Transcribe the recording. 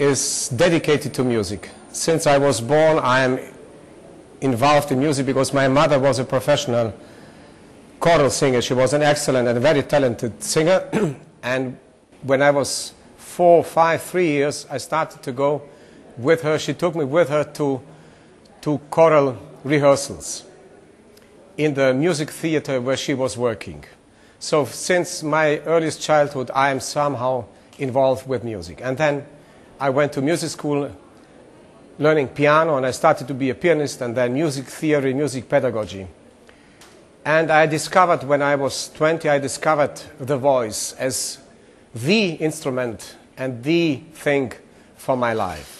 is dedicated to music. Since I was born, I am involved in music because my mother was a professional choral singer. She was an excellent and very talented singer. and when I was four, five, three years, I started to go with her. She took me with her to, to choral rehearsals in the music theater where she was working. So since my earliest childhood, I am somehow involved with music. And then I went to music school learning piano, and I started to be a pianist, and then music theory, music pedagogy. And I discovered when I was 20, I discovered the voice as the instrument and the thing for my life.